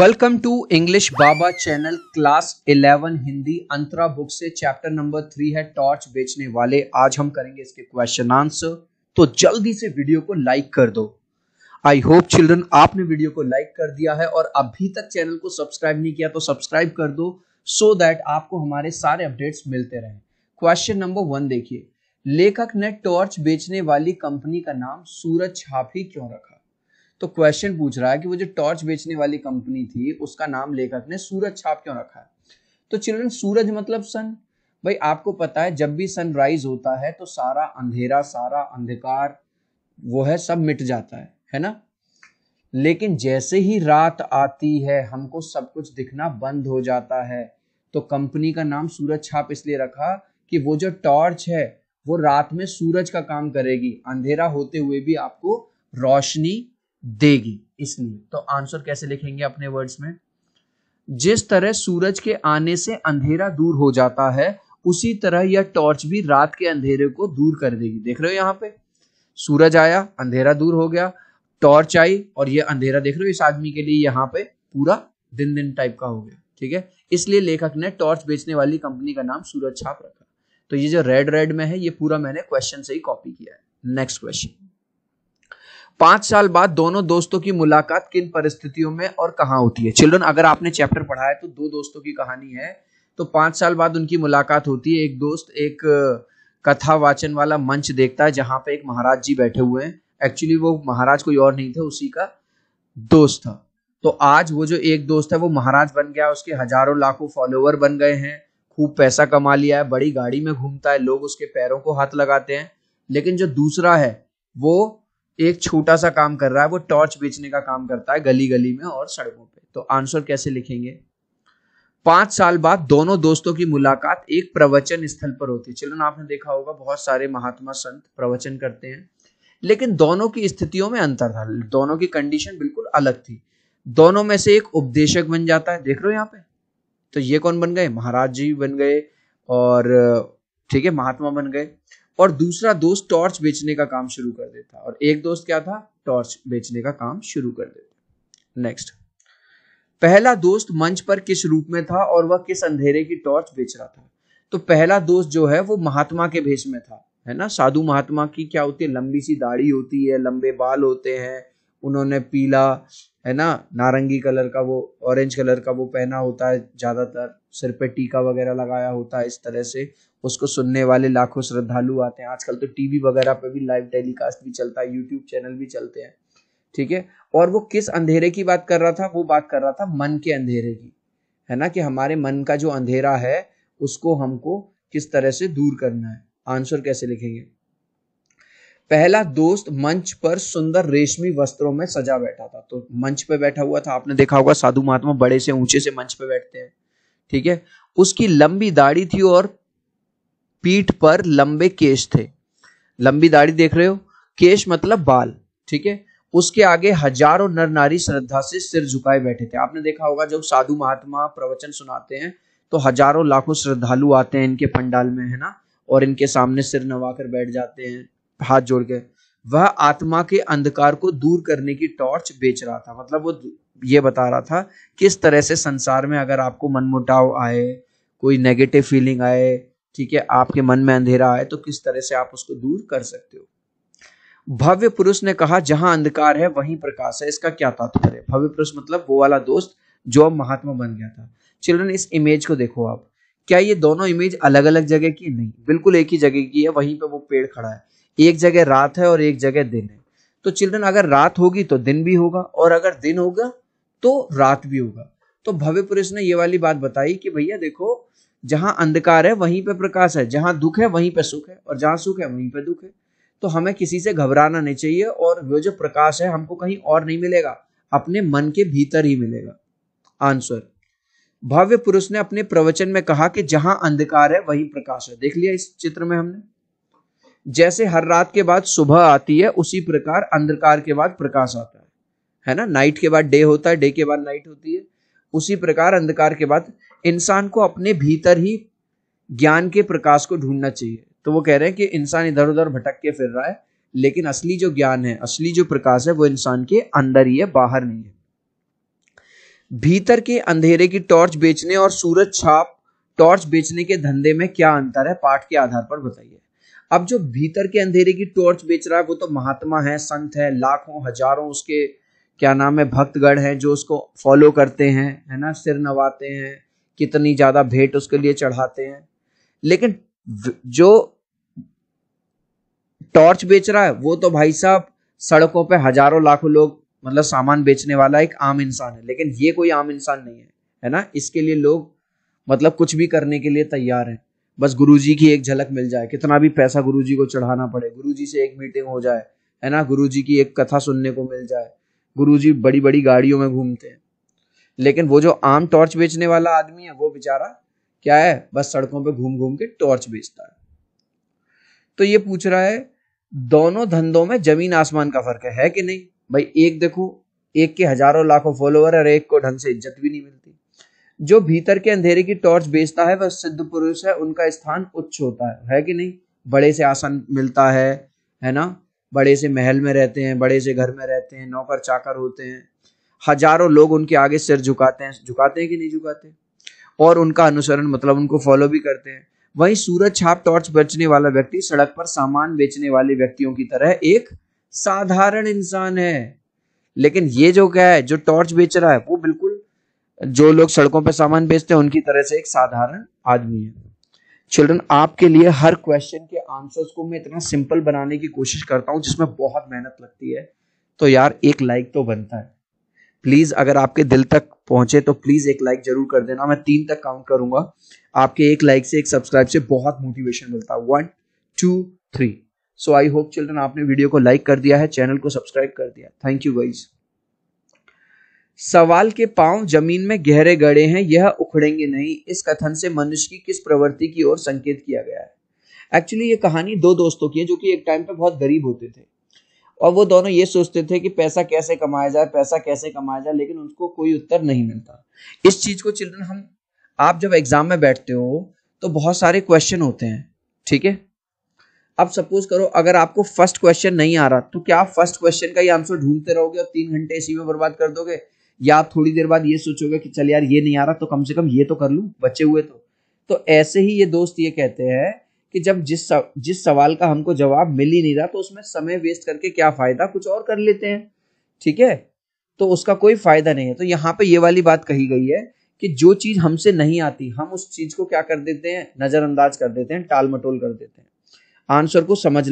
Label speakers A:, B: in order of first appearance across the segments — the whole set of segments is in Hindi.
A: Welcome to English Baba channel class 11 Hindi Antara book से चैप्टर नंबर थ्री है टॉर्च बेचने वाले। आज हम करेंगे इसके क्वेश्चन आंसर तो जल्दी से वीडियो को लाइक कर दो। आई होप चिल्ड्रन आपने वीडियो को लाइक कर दिया है और अभी तक चैनल को सब्सक्राइब नहीं किया तो सब्सक्राइब कर दो सो so दैट आपको हमारे सारे अपडेट्स मिलते रहे। क्वेश्चन नंबर वन देखिए। लेखक ने टॉर्च बेचने वाली कंपनी का नाम सूरज छाप क्यों रखा? तो क्वेश्चन पूछ रहा है कि वो जो टॉर्च बेचने वाली कंपनी थी, उसका नाम लेखक ने सूरज छाप क्यों रखा है? तो चिल्ड्रन, सूरज मतलब सन भाई, आपको पता है, जब भी सनराइज होता है तो सारा अंधेरा, सारा अंधकार, वो है, सब मिट जाता है है ना? लेकिन जैसे ही रात आती है, हमको सब कुछ दिखना बंद हो जाता है। तो कंपनी का नाम सूरज छाप इसलिए रखा कि वो जो टॉर्च है, वो रात में सूरज का काम करेगी। अंधेरा होते हुए भी आपको रोशनी देगी इसलिए। तो आंसर कैसे लिखेंगे अपने वर्ड्स में? जिस तरह सूरज के आने से अंधेरा दूर हो जाता है, उसी तरह यह टॉर्च भी रात के अंधेरे को दूर कर देगी। देख रहे हो यहाँ पे? सूरज आया, अंधेरा दूर हो गया टॉर्च आई और ये अंधेरा देख रहे हो इस आदमी के लिए यहाँ पे पूरा दिन दिन टाइप का हो गया, ठीक है? इसलिए लेखक ने टॉर्च बेचने वाली कंपनी का नाम सूरज छाप रखा। तो ये जो रेड रेड में है, ये पूरा मैंने क्वेश्चन से ही कॉपी किया है। नेक्स्ट क्वेश्चन पाँच साल बाद दोनों दोस्तों की मुलाकात किन परिस्थितियों में और कहा होती है? चिल्ड्रन अगर आपने चैप्टर पढ़ा है तो दो दोस्तों की कहानी है। तो पाँच साल बाद उनकी मुलाकात होती है। एक दोस्त एक कथा वाचन वाला मंच देखता है जहाँ पे एक महाराज जी बैठे हुए हैं। एक्चुअली वो महाराज कोई और नहीं थे, उसी का दोस्त था। तो आज वो जो एक दोस्त है, वो महाराज बन गया, उसके हज़ारों लाखों फॉलोअर बन गए हैं। खूब पैसा कमा लिया है, बड़ी गाड़ी में घूमता है, लोग उसके पैरों को हाथ लगाते हैं। लेकिन जो दूसरा है, वो एक छोटा सा काम कर रहा है, वो टॉर्च बेचने का काम करता है गली गली में और सड़कों पे। तो आंसर कैसे लिखेंगे? पाँच साल बाद दोनों दोस्तों की मुलाकात एक प्रवचन स्थल पर होती। है चिल्ड्रन आपने देखा होगा, बहुत सारे महात्मा संत प्रवचन करते हैं। लेकिन दोनों की स्थितियों में अंतर था। दोनों की कंडीशन बिल्कुल अलग थी। दोनों में से एक उपदेशक बन जाता है। देख रहे हो यहाँ पे? तो ये कौन बन गए? महाराज जी बन गए और, ठीक है, महात्मा बन गए। और दूसरा दोस्त टॉर्च बेचने का काम शुरू कर देता और एक दोस्त क्या था? टॉर्च बेचने का काम शुरू कर देता। नेक्स्ट पहला दोस्त मंच पर किस रूप में था और वह किस अंधेरे की टॉर्च बेच रहा था? तो पहला दोस्त जो है वो महात्मा के भेष में था, है ना? साधु महात्मा की क्या होती है? लंबी सी दाढ़ी होती है, लंबे बाल होते हैं, उन्होंने पीला है ना? नारंगी कलर का वो ऑरेंज कलर का वो पहना होता है, ज़्यादातर सिर पे टीका वगैरह लगाया होता है इस तरह से। उसको सुनने वाले लाखों श्रद्धालु आते हैं। आजकल तो टीवी वगैरह पे भी लाइव टेलीकास्ट भी चलता है यूट्यूब चैनल भी चलते हैं। ठीक है? और वो किस अंधेरे की बात कर रहा था? वो बात कर रहा था मन के अंधेरे की। है ना? कि हमारे मन का जो अंधेरा है, उसको हमको किस तरह से दूर करना है? आंसर कैसे लिखेंगे? पहला दोस्त मंच पर सुंदर रेशमी वस्त्रों में सजा बैठा था। तो मंच पे बैठा हुआ था, आपने देखा होगा साधु महात्मा बड़े से ऊँचे से मंच पे बैठते हैं। ठीक है? उसकी लंबी दाढ़ी थी और पीठ पर लंबे केश थे। लंबी दाढ़ी देख रहे हो? केश मतलब बाल। ठीक है? उसके आगे हज़ारों नर नारी श्रद्धा से सिर झुकाए बैठे थे। आपने देखा होगा जब साधु महात्मा प्रवचन सुनाते हैं तो हज़ारों लाखों श्रद्धालु आते हैं इनके पंडाल में, है ना? और इनके सामने सिर नवाकर बैठ जाते हैं। हाथ जोड़ के, वह आत्मा के अंधकार को दूर करने की टॉर्च बेच रहा था। मतलब वो ये बता रहा था किस तरह से संसार में अगर आपको मनमुटाव आए, कोई नेगेटिव फीलिंग आए, ठीक है, आपके मन में अंधेरा आए तो किस तरह से आप उसको दूर कर सकते हो? भव्य पुरुष ने कहा, जहाँ अंधकार है, वहीं प्रकाश है। इसका क्या तात्पर्य भव्य पुरुष मतलब वो वाला दोस्त जो अब महात्मा बन गया था। चिल्ड्रन इस इमेज को देखो आप। क्या ये दोनों इमेज अलग अलग जगह की? नहीं, बिल्कुल एक ही जगह की है, वहीं पे वो पेड़ खड़ा है। एक जगह रात है और एक जगह दिन है। तो चिल्ड्रन, अगर रात होगी तो दिन भी होगा और अगर दिन होगा तो रात भी होगा। तो भव्य पुरुष ने ये वाली बात बताई कि भैया देखो, जहाँ अंधकार है वहीं पे प्रकाश है, जहाँ दुख है वहीं पे सुख है, और जहाँ सुख है वहीं पे दुख है। तो हमें किसी से घबराना नहीं चाहिए और वो जो प्रकाश है हमको कहीं और नहीं मिलेगा, अपने मन के भीतर ही मिलेगा। आंसर। भव्य पुरुष ने अपने प्रवचन में कहा कि जहाँ अंधकार है वहीं प्रकाश है। देख लिया इस चित्र में हमने। जैसे हर रात के बाद सुबह आती है, उसी प्रकार अंधकार के बाद प्रकाश आता है। है ना? नाइट के बाद डे होता है डे के बाद नाइट होती है। उसी प्रकार अंधकार के बाद इंसान को अपने भीतर ही ज्ञान के प्रकाश को ढूंढना चाहिए। तो वो कह रहे हैं कि इंसान इधर उधर भटक के फिर रहा है, लेकिन असली जो ज्ञान है, असली जो प्रकाश है, वो इंसान के अंदर ही है, बाहर नहीं है। भीतर के अंधेरे की टॉर्च बेचने और सूरज छाप टॉर्च बेचने के धंधे में क्या अंतर है? पाठ के आधार पर बताइए। अब जो भीतर के अंधेरे की टॉर्च बेच रहा है, वो तो महात्मा है, संत है, लाखों, हज़ारों उसके, क्या नाम है भक्तगढ़ हैं जो उसको फॉलो करते हैं, है ना, सिर नवाते हैं, कितनी ज़्यादा भेंट उसके लिए चढ़ाते हैं। लेकिन जो टॉर्च बेच रहा है, वो तो भाई साहब सड़कों पे हज़ारों, लाखों लोग मतलब सामान बेचने वाला एक आम इंसान है। लेकिन ये कोई आम इंसान नहीं है है ना? इसके लिए लोग मतलब कुछ भी करने के लिए तैयार हैं। बस गुरुजी की एक झलक मिल जाए। कितना भी पैसा गुरुजी को चढ़ाना पड़े गुरुजी से एक मीटिंग हो जाए है ना? गुरुजी की एक कथा सुनने को मिल जाए। गुरुजी बड़ी बड़ी गाड़ियों में घूमते हैं। लेकिन वो जो आम टॉर्च बेचने वाला आदमी है वो बेचारा क्या है? बस सड़कों पे घूम घूम के टॉर्च बेचता है। तो ये पूछ रहा है दोनों धंधों में ज़मीन आसमान का फ़र्क है, है कि नहीं? भाई एक देखो एक के हज़ारों लाखों फॉलोअर और एक को ढंग से इज़्ज़त भी नहीं मिलती। जो भीतर के अंधेरे की टॉर्च बेचता है, वह सिद्ध पुरुष है, उनका स्थान उच्च होता है। है कि नहीं? बड़े से आसन मिलता है है ना? बड़े से महल में रहते हैं, बड़े से घर में रहते हैं, नौकर चाकर होते हैं। हज़ारों लोग उनके आगे सिर झुकाते हैं। झुकाते हैं कि नहीं झुकाते? और उनका अनुसरण मतलब उनको फॉलो भी करते हैं। वहीं सूरज छाप टॉर्च बेचने वाला व्यक्ति, सड़क पर सामान बेचने वाले व्यक्तियों की तरह एक साधारण इंसान है। लेकिन ये जो क्या है, जो टॉर्च बेच रहा है, वो बिल्कुल जो लोग सड़कों पर सामान बेचते हैं, उनकी तरह से एक साधारण आदमी है। चिल्ड्रन आपके लिए हर क्वेश्चन के आंसर्स को मैं इतना सिंपल बनाने की कोशिश करता हूँ, जिसमें बहुत मेहनत लगती है। तो यार, एक लाइक तो बनता है। प्लीज़ अगर आपके दिल तक पहुँचे तो प्लीज़ एक लाइक ज़रूर कर देना। मैं तीन तक काउंट करूँगा। आपके एक लाइक से एक सब्सक्राइब से बहुत मोटिवेशन मिलता है। One two three so I hope children आपने वीडियो को लाइक कर दिया है चैनल को सब्सक्राइब कर दिया थैंक यू गाइज़ सवाल के पाँव ज़मीन में गहरे गड़े हैं, यह उखड़ेंगे नहीं। इस कथन से मनुष्य की किस प्रवृत्ति की ओर संकेत किया गया है? एक्चुअली ये कहानी दो दोस्तों की है, जो कि एक टाइम पे बहुत गरीब होते थे। और वो दोनों ये सोचते थे कि पैसा कैसे कमाया जाए, पैसा कैसे कमाया जाए, लेकिन उनको कोई उत्तर नहीं मिलता। इस चीज़ को चिल्ड्रन, हम, आप जब एग्ज़ाम में बैठते हो तो बहुत सारे क्वेश्चन होते हैं, ठीक है? अब सपोज़ करो, अगर आपको फ़र्स्ट क्वेश्चन नहीं आ रहा तो क्या आप फ़र्स्ट क्वेश्चन का ही आंसर ढूंढते रहोगे और तीन घंटे इसी में बर्बाद कर दोगे? या आप थोड़ी देर बाद ये सोचोगे कि चल यार, ये नहीं आ रहा तो कम से कम ये तो कर लूँ, बचे हुए तो। तो ऐसे ही ये दोस्त ये कहते हैं कि जब जिस जिस सवाल का हमको जवाब मिल ही नहीं रहा तो उसमें समय वेस्ट करके क्या फ़ायदा, कुछ और कर लेते हैं। ठीक है? तो उसका कोई फ़ायदा नहीं है। तो यहाँ पे ये वाली बात कही गई है कि जो चीज़ हमसे नहीं आती, हम उस चीज़ को क्या कर देते हैं? नजरअंदाज कर देते हैं टाल मटोल कर देते हैं। आंसर को समझ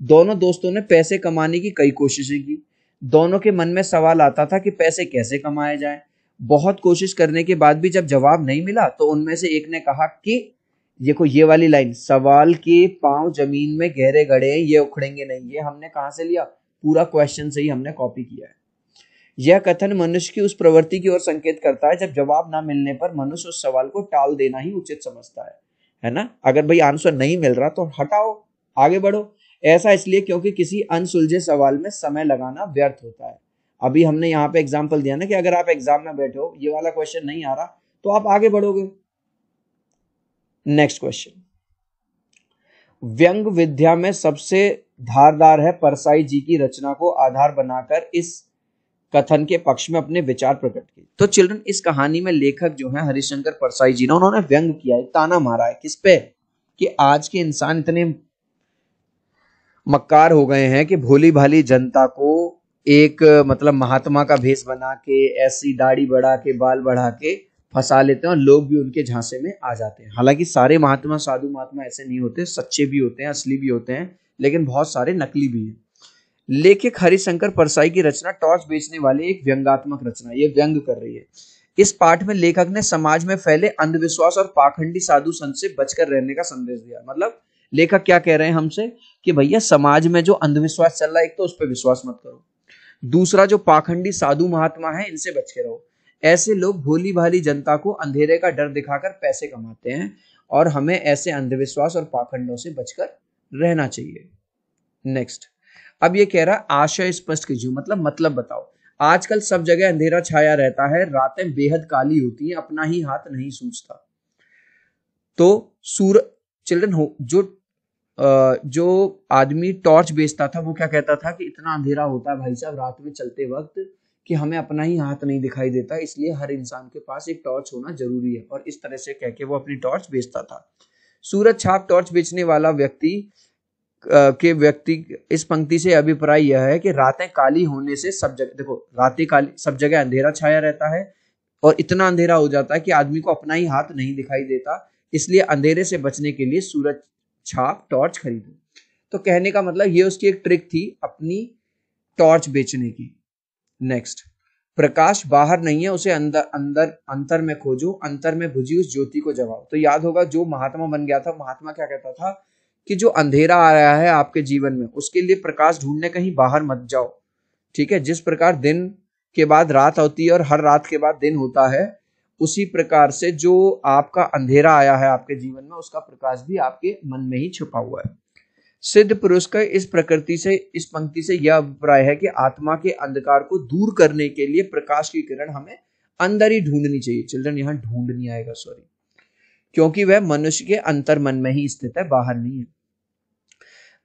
A: दोनों दोस्तों ने पैसे कमाने की कई कोशिशें की। दोनों के मन में सवाल आता था कि पैसे कैसे कमाए जाएँ। बहुत कोशिश करने के बाद भी जब जवाब नहीं मिला तो उनमें से एक ने कहा कि, देखो, ये वाली लाइन, सवाल के पाँव ज़मीन में गहरे गड़े हैं, ये उखड़ेंगे नहीं। ये हमने कहा से लिया? पूरा क्वेश्चन से ही हमने कॉपी किया है। यह कथन मनुष्य की उस प्रवृत्ति की ओर संकेत करता है जब जवाब ना मिलने पर मनुष्य उस सवाल को टाल देना ही उचित समझता है। है ना? अगर भाई आंसर नहीं मिल रहा तो हटाओ, आगे बढ़ो। ऐसा इसलिए क्योंकि किसी अनसुलझे सवाल में समय लगाना व्यर्थ होता है। अभी हमने यहाँ पे एग्ज़ाम्पल दिया ना कि अगर आप एग्ज़ाम में बैठे हो, ये वाला क्वेश्चन नहीं आ रहा तो आप आगे बढ़ोगे। नेक्स्ट क्वेश्चन व्यंग विद्या में सबसे धारदार है परसाई जी की रचना को आधार बनाकर इस कथन के पक्ष में अपने विचार प्रकट किए। तो चिल्ड्रन इस कहानी में लेखक जो है हरिशंकर परसाई जी ने, उन्होंने व्यंग किया है, ताना मारा है। किस पे? कि आज के इंसान इतने मक्कार हो गए हैं कि भोली भाली जनता को एक मतलब महात्मा का भेष बना के, ऐसी दाढ़ी बढ़ा के, बाल बढ़ा के फंसा लेते हैं और लोग भी उनके झांसे में आ जाते हैं। हालाँकि सारे महात्मा, साधु महात्मा ऐसे नहीं होते, सच्चे भी होते हैं, असली भी होते हैं, लेकिन बहुत सारे नकली भी हैं। लेखक हरिशंकर परसाई की रचना, टॉर्च बेचने वाले एक व्यंगात्मक रचना, ये व्यंग कर रही है। इस पाठ में लेखक ने समाज में फैले अंधविश्वास और पाखंडी साधु संत से बचकर रहने का संदेश दिया। मतलब लेखक क्या कह रहे हैं हमसे? कि भैया, समाज में जो अंधविश्वास चल रहा है, एक तो उस पर विश्वास मत करो। दूसरा, जो पाखंडी साधु महात्मा है, इनसे बच के रहो। ऐसे लोग भोली भाली जनता को अंधेरे का डर दिखाकर पैसे कमाते हैं और हमें ऐसे अंधविश्वास और पाखंडों से बचकर रहना चाहिए। नेक्स्ट अब ये कह रहा है, आशय स्पष्ट कीजिए मतलब मतलब बताओ। आजकल सब जगह अंधेरा छाया रहता है, रातें बेहद काली होती हैं, अपना ही हाथ नहीं सूझता। तो सूर चिल्ड्रन हो, जो जो आदमी टॉर्च बेचता था, वो क्या कहता था कि इतना अंधेरा होता है भाई साहब, रात में चलते वक्त कि हमें अपना ही हाथ नहीं दिखाई देता, इसलिए हर इंसान के पास एक टॉर्च होना ज़रूरी है। और इस तरह से कह के वो अपनी टॉर्च बेचता था। सूरज छाप टॉर्च बेचने वाला व्यक्ति के व्यक्ति, इस पंक्ति से अभिप्राय यह है कि रातें काली होने से सब जगह, देखो, रातें काली, सब जगह अंधेरा छाया रहता है और इतना अंधेरा हो जाता है कि आदमी को अपना ही हाथ नहीं दिखाई देता। इसलिए अंधेरे से बचने के लिए सूरज छाप टॉर्च खरीदो। तो कहने का मतलब ये उसकी एक ट्रिक थी अपनी टॉर्च बेचने की। नेक्स्ट प्रकाश बाहर नहीं है, उसे अंदर अंदर, अंतर में खोजो, अंतर में बुझी उस ज्योति को जगाओ। तो याद होगा जो महात्मा बन गया था, महात्मा क्या कहता था कि जो अंधेरा आ रहा है आपके जीवन में, उसके लिए प्रकाश ढूँढने कहीं बाहर मत जाओ। ठीक है, जिस प्रकार दिन के बाद रात होती है और हर रात के बाद दिन होता है उसी प्रकार से जो आपका अंधेरा आया है आपके जीवन में, उसका प्रकाश भी आपके मन में ही छुपा हुआ है। सिद्ध पुरुष का इस प्रकृति से, इस पंक्ति से यह अभिप्राय है कि आत्मा के अंधकार को दूर करने के लिए प्रकाश की किरण हमें अंदर ही ढूंढनी चाहिए। चिल्ड्रन, यहाँ ढूंढ नहीं आएगा सॉरी क्योंकि वह मनुष्य के अंतर मन में ही स्थित है, बाहर नहीं है।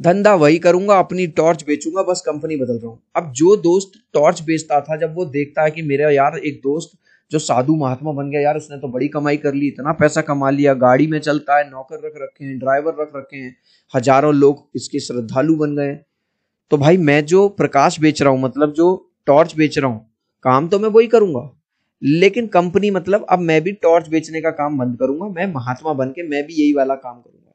A: धंधा वही करूँगा, अपनी टॉर्च बेचूँगा, बस कंपनी बदल रहा हूँ। अब जो दोस्त टॉर्च बेचता था, जब वो देखता है कि मेरा यार एक दोस्त जो साधु महात्मा बन गया, यार उसने तो बड़ी कमाई कर ली, इतना पैसा कमा लिया, गाड़ी में चलता है, नौकर रख रखे हैं, ड्राइवर रख रखे हैं, हज़ारों लोग इसके श्रद्धालु बन गए। तो भाई मैं जो प्रकाश बेच रहा हूँ मतलब जो टॉर्च बेच रहा हूँ, काम तो मैं वही करूँगा। लेकिन कंपनी मतलब अब मैं भी टॉर्च बेचने का काम बंद करूँगा, मैं महात्मा बन के मैं भी यही वाला काम करूँगा।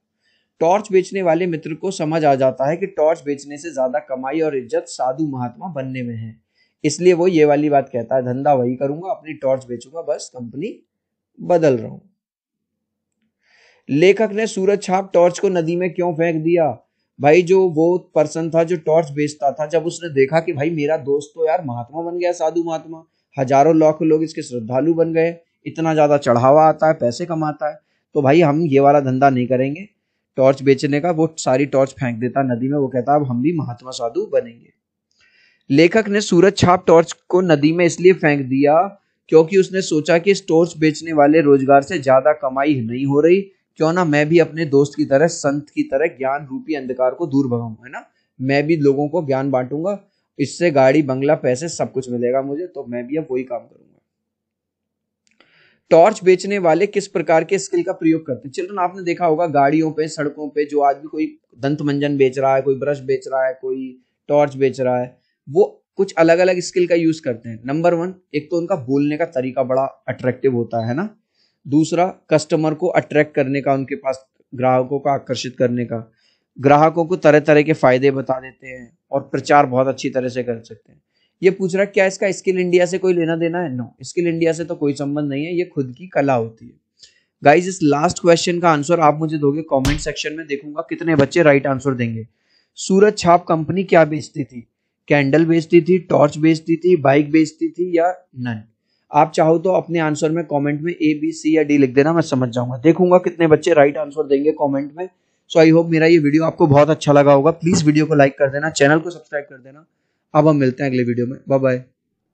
A: टॉर्च बेचने वाले मित्र को समझ आ जाता है कि टॉर्च बेचने से ज़्यादा कमाई और इज़्ज़त साधु महात्मा बनने में है। इसलिए वो ये वाली बात कहता है, धंधा वही करूँगा, अपनी टॉर्च बेचूँगा, बस कंपनी बदल रहा हूँ. लेखक ने सूरज छाप टॉर्च को नदी में क्यों फेंक दिया? भाई, जो वो पर्सन था जो टॉर्च बेचता था, जब उसने देखा कि भाई मेरा दोस्त तो यार महात्मा बन गया, साधु महात्मा, हज़ारों लाखों लोग इसके श्रद्धालु बन गए, इतना ज़्यादा चढ़ावा आता है, पैसे कमाता है तो भाई हम ये वाला धंधा नहीं करेंगे। टॉर्च बेचने का वो सारी टॉर्च फेंक देता नदी में, वो कहता, अब हम भी महात्मा साधु बनेंगे। लेखक ने सूरज छाप टॉर्च को नदी में इसलिए फेंक दिया क्योंकि उसने सोचा कि इस टॉर्च बेचने वाले रोज़गार से ज़्यादा कमाई नहीं हो रही। क्यों ना मैं भी अपने दोस्त की तरह, संत की तरह ज्ञान रूपी अंधकार को दूर भगाऊं, है ना? मैं भी लोगों को ज्ञान बांटूँगा, इससे गाड़ी, बंगला, पैसे सब कुछ मिलेगा मुझे तो मैं भी अब वही काम करूँगा। टॉर्च बेचने वाले किस प्रकार के स्किल का प्रयोग करते हैं? चिल्ड्रन, आपने देखा होगा, गाड़ियों पे, सड़कों पे जो आज भी कोई दंत मंजन बेच रहा है, कोई ब्रश बेच रहा है, कोई टॉर्च बेच रहा है वो कुछ अलग अलग स्किल का यूज़ करते हैं। नंबर वन, एक तो उनका बोलने का तरीका बड़ा अट्रैक्टिव होता है ना। दूसरा कस्टमर को अट्रैक्ट करने का, उनके पास ग्राहकों को आकर्षित करने का। ग्राहकों को तरह तरह के फ़ायदे बता देते हैं और प्रचार बहुत अच्छी तरह से कर सकते हैं। ये पूछ रहा क्या इसका स्किल इंडिया से कोई लेना देना है? नो स्किल इंडिया से तो कोई संबंध नहीं है, ये खुद की कला होती है। गाइज़ इस लास्ट क्वेश्चन का आंसर आप मुझे दोगे कमेंट सेक्शन में देखूँगा कितने बच्चे राइट आंसर देंगे। सूरज छाप कंपनी क्या बेचती थी? कैंडल बेचती थी, टॉर्च बेचती थी, बाइक बेचती थी या नन आप चाहो तो अपने आंसर में कमेंट में ए बी सी या डी लिख देना, मैं समझ जाऊँगा। देखूँगा कितने बच्चे राइट आंसर देंगे कमेंट में। सो आई होप मेरा ये वीडियो आपको बहुत अच्छा लगा होगा। प्लीज़ वीडियो को लाइक कर देना चैनल को सब्सक्राइब कर देना। अब हम मिलते हैं अगले वीडियो में। Bye bye